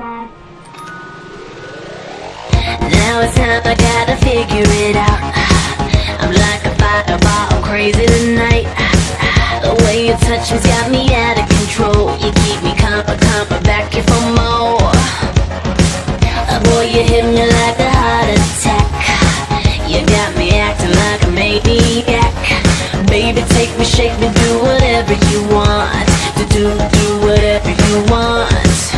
Now it's time I gotta figure it out. I'm like a fireball, I'm crazy tonight. The way you touch me's got me out of control. You keep me compa compa back here for more. Oh, boy, you hit me like a heart attack. You got me acting like a maniac. Baby, take me, shake me, do whatever you want. Do do do whatever you want.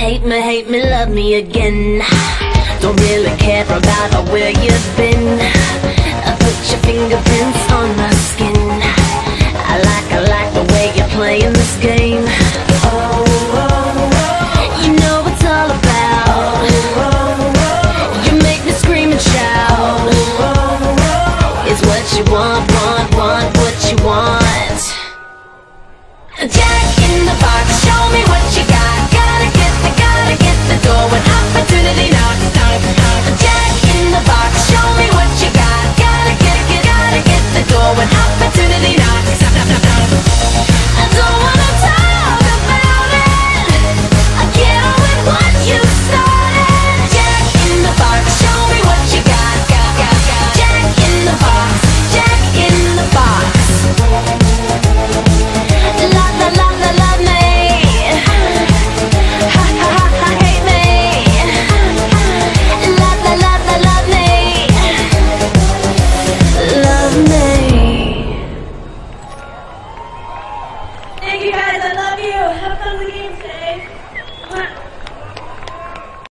Hate me, hate me, love me again. Don't really care about where you've been. I put your fingerprints on my skin. I like, I like the way you're playing this game. Oh, oh, oh. you know it's all about. You make me scream and shout. It's what you want, want, want, what you want.